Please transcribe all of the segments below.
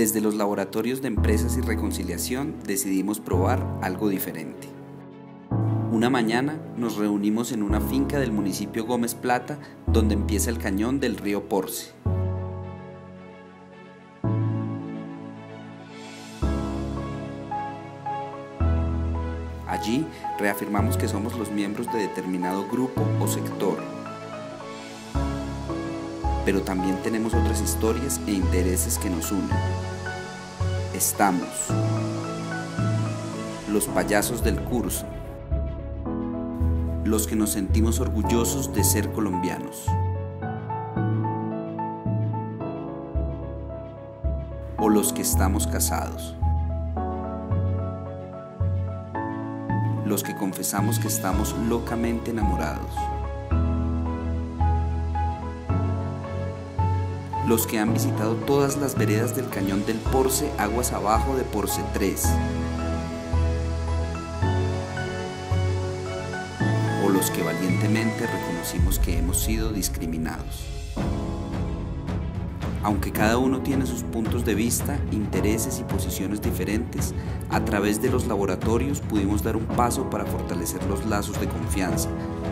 Desde los laboratorios de empresas y reconciliación decidimos probar algo diferente. Una mañana nos reunimos en una finca del municipio Gómez Plata donde empieza el cañón del río Porce. Allí reafirmamos que somos los miembros de determinado grupo o sector. Pero también tenemos otras historias e intereses que nos unen. Estamos. Los payasos del curso. Los que nos sentimos orgullosos de ser colombianos. O los que estamos casados. los que confesamos que estamos locamente enamorados. Los que han visitado todas las veredas del cañón del Porce, aguas abajo de Porce 3. O los que valientemente reconocimos que hemos sido discriminados. Aunque cada uno tiene sus puntos de vista, intereses y posiciones diferentes, a través de los laboratorios pudimos dar un paso para fortalecer los lazos de confianza,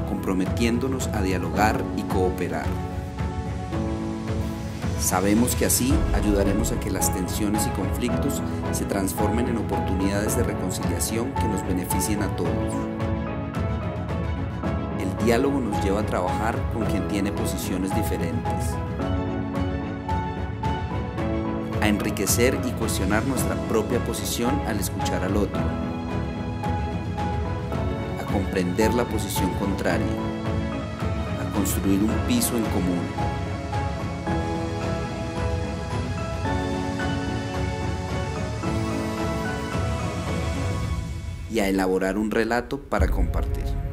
comprometiéndonos a dialogar y cooperar. Sabemos que así ayudaremos a que las tensiones y conflictos se transformen en oportunidades de reconciliación que nos beneficien a todos. El diálogo nos lleva a trabajar con quien tiene posiciones diferentes a enriquecer y cuestionar nuestra propia posición al escuchar al otro, a comprender la posición contraria, a construir un piso en común. Y a elaborar un relato para compartir.